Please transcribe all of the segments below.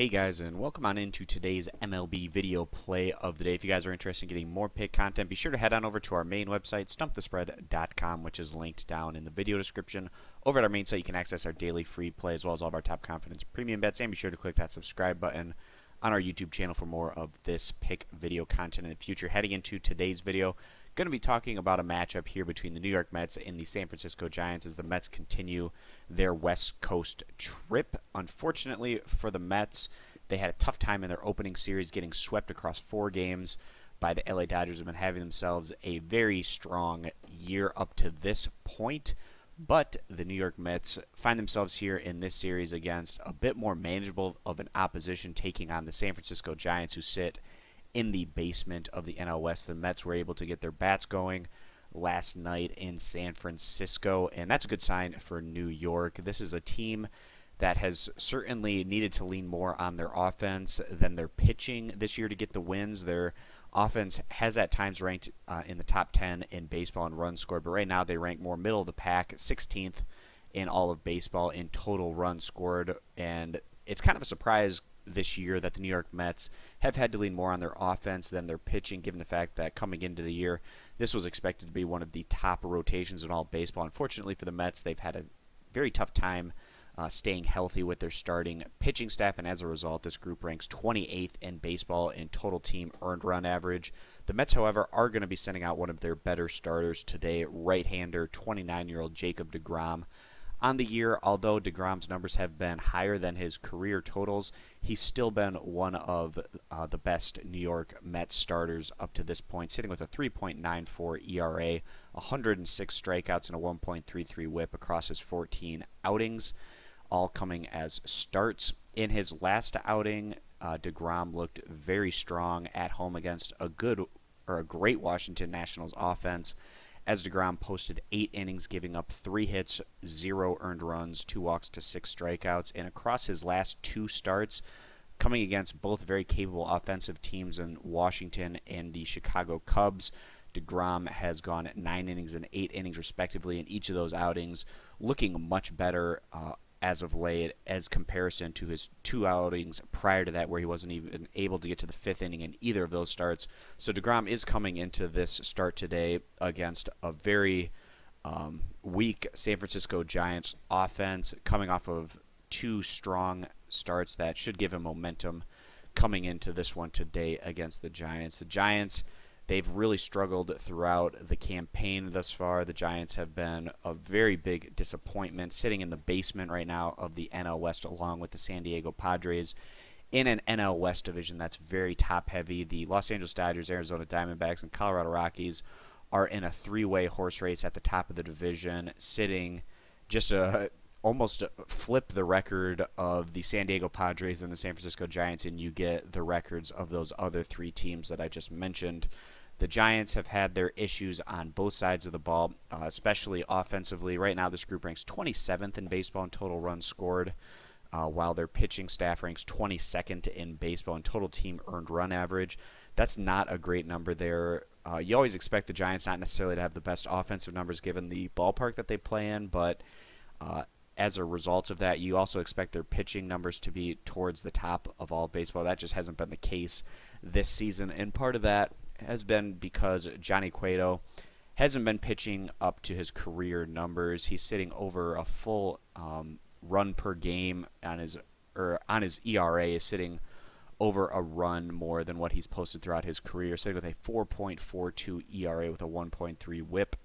Hey guys and welcome on into today's MLB video play of the day. If you guys are interested in getting more pick content, be sure to head on over to our main website, stumpthespread.com, which is linked down in the video description. Over at our main site, you can access our daily free play as well as all of our top confidence premium bets, and be sure to click that subscribe button on our YouTube channel for more of this pick video content in the future. Heading into today's video, going to be talking about a matchup here between the New York Mets and the San Francisco Giants as the Mets continue their West Coast trip. Unfortunately for the Mets, they had a tough time in their opening series, getting swept across four games by the LA Dodgers. Have been having themselves a very strong year up to this point. But the New York Mets find themselves here in this series against a bit more manageable of an opposition, taking on the San Francisco Giants, who sit in the basement of the NL West. The Mets were able to get their bats going last night in San Francisco, and that's a good sign for New York. This is a team that has certainly needed to lean more on their offense than their pitching this year to get the wins. Their offense has at times ranked uh, in the top 10 in baseball in runs scored, but right now they rank more middle of the pack, 16th in all of baseball in total runs scored. And it's kind of a surprise this year that the New York Mets have had to lean more on their offense than their pitching, given the fact that coming into the year, this was expected to be one of the top rotations in all baseball. Unfortunately for the Mets, they've had a very tough time uh, staying healthy with their starting pitching staff, and as a result, this group ranks 28th in baseball in total team earned run average. The Mets, however, are going to be sending out one of their better starters today, right hander, 29 year old Jacob DeGrom. On the year, although DeGrom's numbers have been higher than his career totals, he's still been one of uh, the best New York Mets starters up to this point, sitting with a 3.94 ERA, 106 strikeouts, and a 1.33 whip across his 14 outings all coming as starts. In his last outing, uh, DeGrom looked very strong at home against a good or a great Washington Nationals offense. As DeGrom posted eight innings, giving up three hits, zero earned runs, two walks to six strikeouts, and across his last two starts, coming against both very capable offensive teams in Washington and the Chicago Cubs. DeGrom has gone nine innings and eight innings, respectively, in each of those outings, looking much better uh, as of late as comparison to his two outings prior to that where he wasn't even able to get to the fifth inning in either of those starts. So DeGrom is coming into this start today against a very um, weak San Francisco Giants offense coming off of two strong starts that should give him momentum coming into this one today against the Giants. The Giants – They've really struggled throughout the campaign thus far. The Giants have been a very big disappointment, sitting in the basement right now of the NL West along with the San Diego Padres in an NL West division that's very top heavy. The Los Angeles Dodgers, Arizona Diamondbacks, and Colorado Rockies are in a three way horse race at the top of the division, sitting just a almost flip the record of the San Diego Padres and the San Francisco Giants, and you get the records of those other three teams that I just mentioned. The Giants have had their issues on both sides of the ball, uh, especially offensively. Right now, this group ranks 27th in baseball in total runs scored, uh, while their pitching staff ranks 22nd in baseball in total team earned run average. That's not a great number there. Uh, you always expect the Giants not necessarily to have the best offensive numbers given the ballpark that they play in, but uh, as a result of that, you also expect their pitching numbers to be towards the top of all baseball. That just hasn't been the case this season, and part of that has been because Johnny Cueto hasn't been pitching up to his career numbers. He's sitting over a full um, run per game on his or on his ERA is sitting over a run more than what he's posted throughout his career, sitting with a 4.42 ERA with a 1.3 WHIP.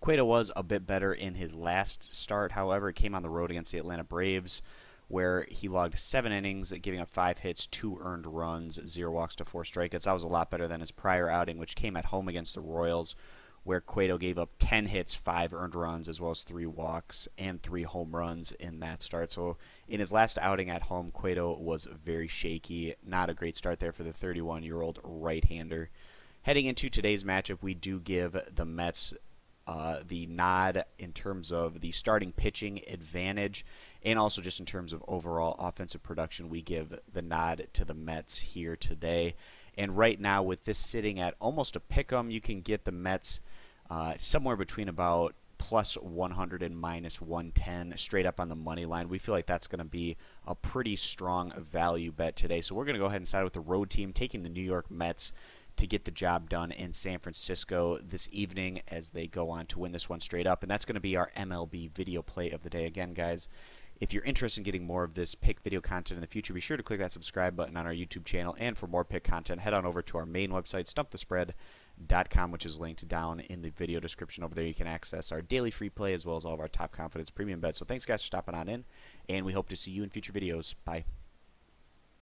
Cueto was a bit better in his last start, however, it came on the road against the Atlanta Braves where he logged seven innings, giving up five hits, two earned runs, zero walks to four strikeouts. That was a lot better than his prior outing, which came at home against the Royals, where Cueto gave up 10 hits, five earned runs, as well as three walks and three home runs in that start. So in his last outing at home, Cueto was very shaky. Not a great start there for the 31 year old right hander. Heading into today's matchup, we do give the Mets uh, the nod in terms of the starting pitching advantage and also just in terms of overall offensive production, we give the nod to the Mets here today. And right now, with this sitting at almost a pick 'em, you can get the Mets uh, somewhere between about plus 100 and minus 110 straight up on the money line. We feel like that's going to be a pretty strong value bet today. So we're going to go ahead and side with the road team, taking the New York Mets to get the job done in San Francisco this evening as they go on to win this one straight up. And that's going to be our MLB video play of the day. Again, guys, if you're interested in getting more of this pick video content in the future, be sure to click that subscribe button on our YouTube channel. And for more pick content, head on over to our main website, stumpthespread.com, which is linked down in the video description. Over there, you can access our daily free play as well as all of our top confidence premium bets. So thanks, guys, for stopping on in, and we hope to see you in future videos. Bye.